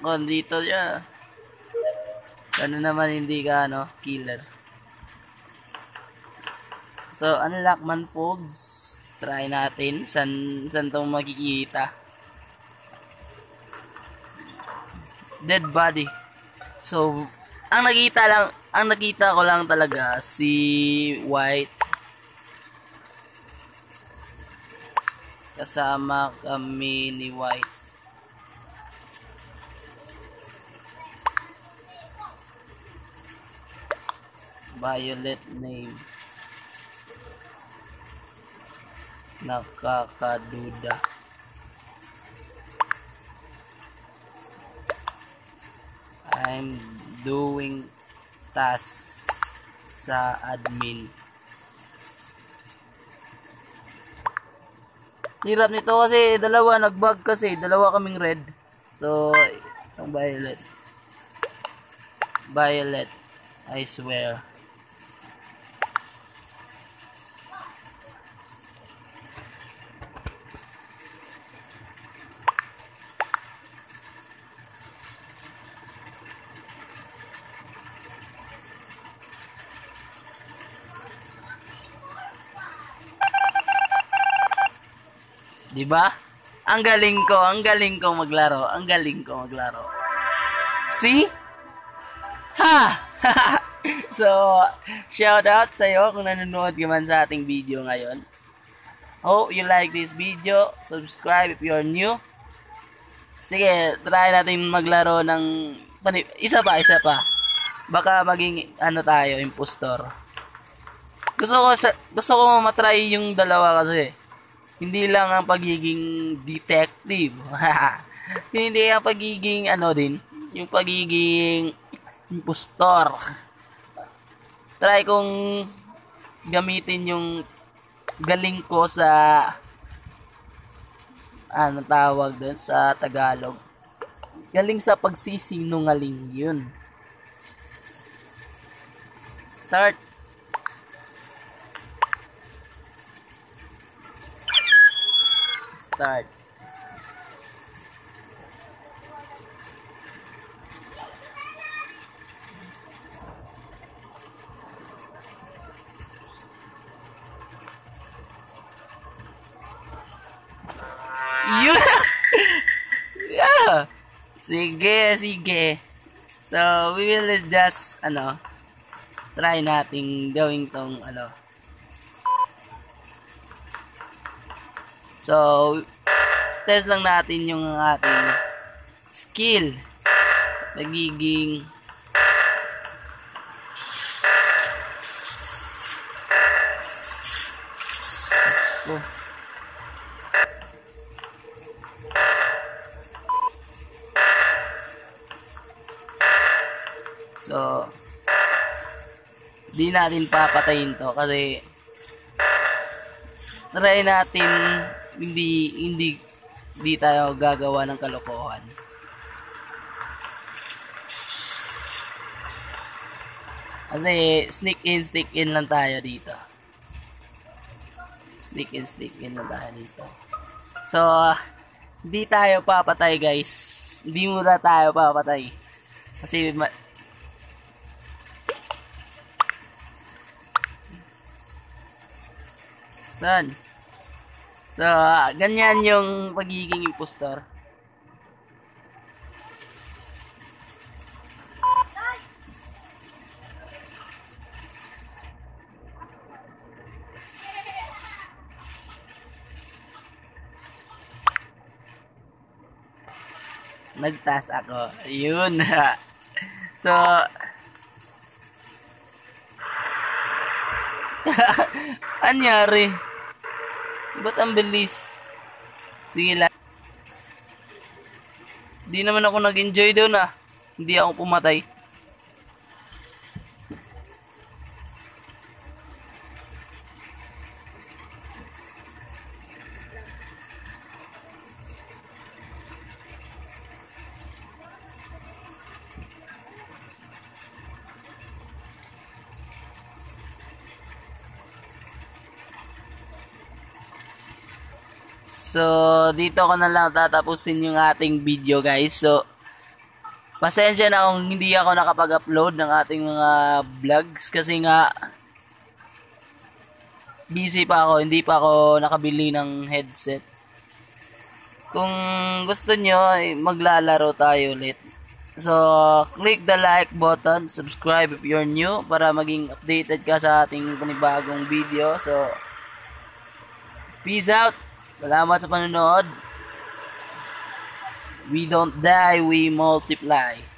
kung dito siya. Ano naman hindi ka, ano, killer. So, unlock man folds. Try natin. San, san tong makikita. Dead body. So, ang nakita lang, ang nakita ko lang talaga si White kasama kami ni White Violet name nakakaduda I'm doing tasks sa admin Hirap nito kasi dalawa nagbug kasi, dalawa kaming red. So, itong violet. Violet, I swear. Di ba? Ang galing ko, ang galing ko maglaro, ang galing ko maglaro. See? Ha! so, shout out sa iyo kung nanonood ka man sa ating video ngayon. Hope you like this video. Subscribe if you're new. Sige, try natin maglaro ng isa pa, isa pa. Baka maging ano tayo, impostor. Gusto ko sa, gusto ko matry yung dalawa kasi hindi lang ang pagiging detective. hindi ang pagiging ano din, yung pagiging impostor. Try kong gamitin yung galing ko sa ano tawag doon sa Tagalog. Galing sa pagsisinungaling yun. Start. Start. Yeah! Sige, sige. So, we will just, ano, try nating gawing tong, ano. So, test lang natin yung ating skill sa. So, di natin papatayin to kasi try natin hindi hindi hindi tayo gagawa ng kalokohan. Kasi sneak in, sneak in lang tayo dito. Sneak in, sneak in lang tayo dito. So, hindi tayo papatay guys. Hindi muna tayo papatay. Kasi ma- Saan? So, ganyan yung pagiging impostor. Nagtas ako. Ayun. so, anyari? Ba't ang bilis? Sige lang. Di naman ako nag-enjoy doon ah. Hindi ako pumatay. So, dito ko na lang tatapusin yung ating video guys. So, Pasensya na kung hindi ako nakapag-upload ng ating mga vlogs kasi nga busy pa ako, hindi pa ako nakabili ng headset. Kung gusto nyo, maglalaro tayo ulit. So, click the like button, subscribe if you're new para maging updated ka sa ating panibagong video. So, peace out. Salamat sa panonood. We don't die, we multiply.